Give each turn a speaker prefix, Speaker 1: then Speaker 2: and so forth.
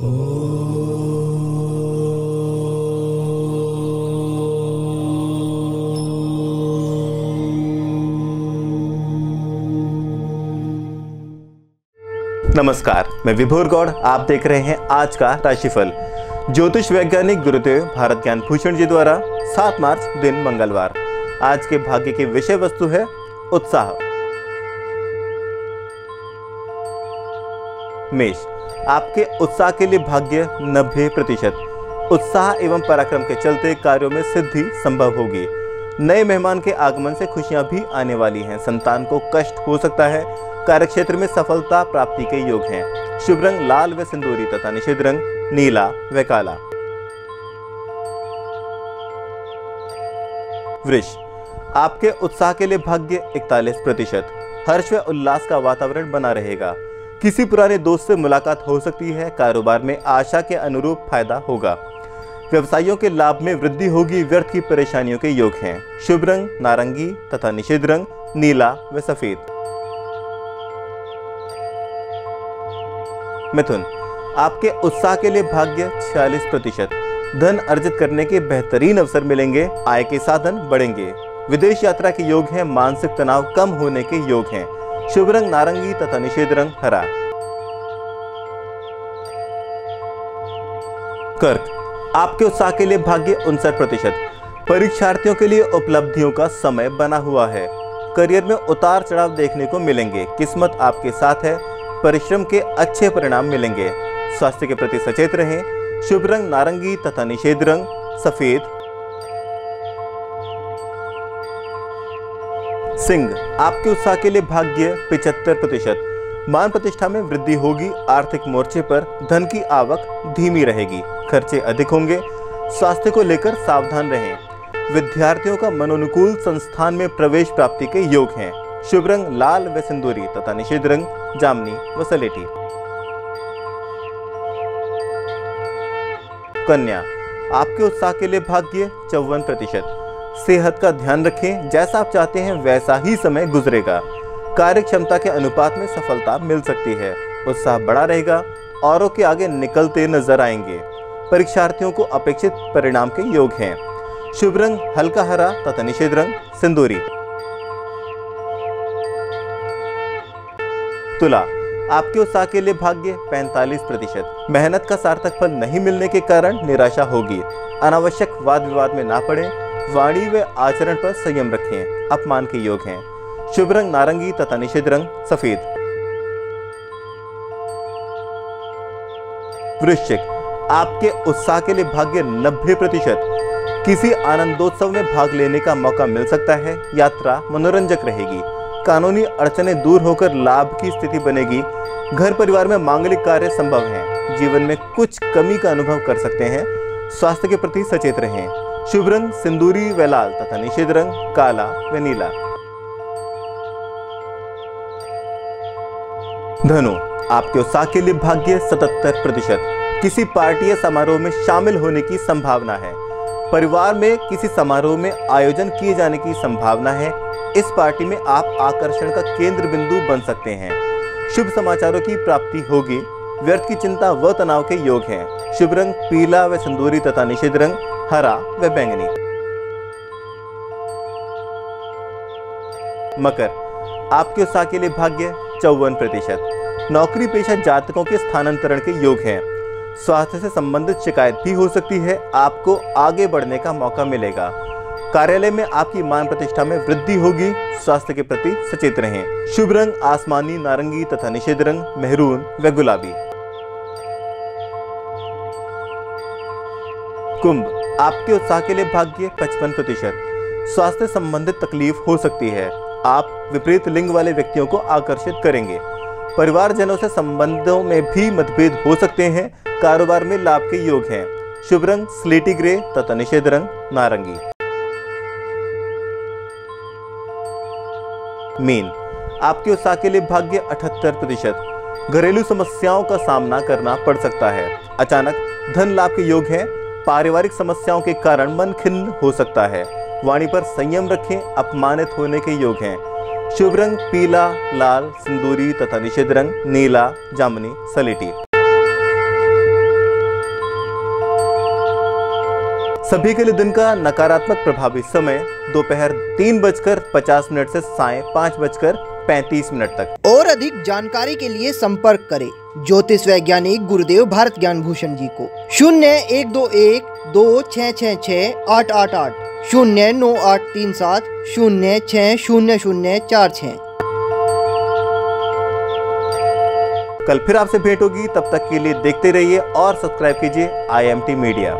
Speaker 1: नमस्कार, मैं विभोर गौड़, आप देख रहे हैं आज का राशिफल। ज्योतिष वैज्ञानिक गुरुदेव भारत ज्ञान भूषण जी द्वारा 7 मार्च दिन मंगलवार। आज के भाग्य की विषय वस्तु है उत्साह। मेष आपके उत्साह के लिए भाग्य 90 प्रतिशत। उत्साह एवं पराक्रम के चलते कार्यों में सिद्धि संभव होगी। नए मेहमान के आगमन से खुशियाँ भी आने वाली हैं। संतान को कष्ट हो सकता है। कार्यक्षेत्र में सफलता प्राप्ति के योग हैं। शुभ रंग लाल व सिंदूरी तथा निषेध रंग नीला व काला। वृक्ष आपके उत्साह के लिए भाग्य 41 प्रतिशत। हर्ष व उल्लास का वातावरण बना रहेगा। किसी पुराने दोस्त से मुलाकात हो सकती है, कारोबार में आशा के अनुरूप फ़ायदा होगा। व्यवसायियों के लाभ में वृद्धि होगी, व्यर्थ की परेशानियों के योग हैं। शुभ रंग, नारंगी तथा निषेध रंग, नीला व सफ़ेद। मिथुन, आपके उत्साह के लिए भाग्य 46 प्रतिशत। धन अर्जित करने के बेहतरीन अवसर मिलेंगे, आय के साधन बढ़ेंगे। विदेश यात्रा के योग हैं, मानसिक तनाव कम होने के योग हैं। शुभ रंग नारंगी तथा निषेध रंग हरा। कर्क, आपके उत्साह के लिए भाग्य उनसठ प्रतिशत। परीक्षार्थियों के लिए उपलब्धियों का समय बना हुआ है। करियर में उतार चढ़ाव देखने को मिलेंगे। किस्मत आपके साथ है। परिश्रम के अच्छे परिणाम मिलेंगे। स्वास्थ्य के प्रति सचेत रहें। शुभ रंग नारंगी तथा निषेध रंग सफ़ेद सिंह, आपके उत्साह के लिए भाग्य पिछहत्तर प्रतिशत। मान प्रतिष्ठा में वृद्धि होगी, आर्थिक मोर्चे पर धन की आवक धीमी रहेगी। खर्चे अधिक होंगे, स्वास्थ्य को लेकर सावधान रहें। विद्यार्थियों का मनोनुकूल संस्थान में प्रवेश प्राप्ति के योग हैं। शुभ रंग लाल व सिंदूरी तथा निषेध रंग जामनी व सलेटी। कन्या, आपके उत्साह के लिए भाग्य चौवन प्रतिशत। सेहत का ध्यान रखें, जैसा आप चाहते हैं, वैसा ही समय गुजरेगा। कार्य क्षमता के अनुपात में सफलता मिल सकती है। उत्साह बड़ा रहेगा, औरों के आगे निकलते नज़र आएँगे। परीक्षार्थियों को अपेक्षित परिणाम के योग हैं। शुभ रंग, हल्का हरा तथा निषेध रंग, सिंदूरी। तुला, आपके उत्साह के लिए भाग्य 45 प्रतिशत। मेहनत का सार्थक फल नहीं मिलने के कारण निराशा होगी। अनावश्यक वाद विवाद में ना पड़े। वाणी व आचरण पर संयम रखें, अपमान के योग हैं। शुभ रंग नारंगी तथा निषेध रंग सफ़ेद। वृश्चिक, आपके उत्साह के लिए भाग्य 90 प्रतिशत। किसी आनंदोत्सव में भाग लेने का मौका मिल सकता है, यात्रा मनोरंजक रहेगी। कानूनी अड़चने दूर होकर लाभ की स्थिति बनेगी। घर परिवार में मांगलिक कार्य संभव हैं। जीवन में कुछ कमी का अनुभव कर सकते हैं। स्वास्थ्य के प्रति सचेत रहें। शुभ रंग, सिंदूरी व लाल तथा निषेध रंग, काला व नीला। धनु, आपके उत्साह के लिए भाग्य 77 प्रतिशत। किसी पार्टी या समारोह में शामिल होने की संभावना है। परिवार में किसी समारोह में आयोजन किए जाने की संभावना है। इस पार्टी में आप आकर्षण का केंद्र बिंदु बन सकते हैं। शुभ समाचारों की प्राप्ति होगी। व्यर्थ की चिंता व तनाव के योग हैं। शुभ रंग, पीला व संदूरी तथा निषेध रंग, हरा व बैंगनी। मकर, आपके उत्साह के लिए भाग्य चौवन प्रतिशत। नौकरी पेशा जातकों के स्थानांतरण के योग हैं। स्वास्थ्य से संबंधित शिकायत भी हो सकती है, आपको आगे बढ़ने का मौका मिलेगा। कार्यालय में आपकी मान प्रतिष्ठा में वृद्धि होगी, स्वास्थ्य के प्रति सचेत रहें। शुभ रंग, आसमानी, नारंगी तथा निषेध रंग, मेहरून व गुलाबी। कुंभ आपके उत्साह के लिए भाग्य 55 प्रतिशत। स्वास्थ्य संबंधित तकलीफ़ हो सकती है। आप विपरीत लिंग वाले व्यक्तियों को आकर्षित करेंगे। परिवारजनों से संबंधों में भी मतभेद हो सकते हैं। कारोबार में लाभ के योग हैं। शुभ रंग, स्लेटी ग्रे, तथा निषेध रंग, नारंगी। मीन, आपके उत्साह के लिए भाग्य 78 प्रतिशत। घरेलू समस्याओं का सामना करना पड़ सकता है। अचानक धन लाभ के योग हैं। पारिवारिक समस्याओं के कारण मन खिन्न हो सकता है। वाणी पर संयम रखें, अपमानित होने के योग हैं। शुभ रंग, पीला, लाल, सिंदूरी तथा निषेध रंग, नीला, जामनी, सलेटी। सभी के लिए दिन का नकारात्मक प्रभावी समय दोपहर तीन बजकर पचास मिनट से साय पाँच बजकर पैंतीस मिनट तक।
Speaker 2: और अधिक जानकारी के लिए संपर्क करें। ज्योतिष वैज्ञानिक गुरुदेव भारत ज्ञान भूषण जी को। शून्य एक दो एक दो छ छः छः आठ आठ आठ। शून्य नौ आठ तीन सात शून्य छः शून्य शून्य चार छः
Speaker 1: कल फिर आपसे भेंट होगी, तब तक के लिए देखते रहिए और सब्सक्राइब कीजिए आईएमटी मीडिया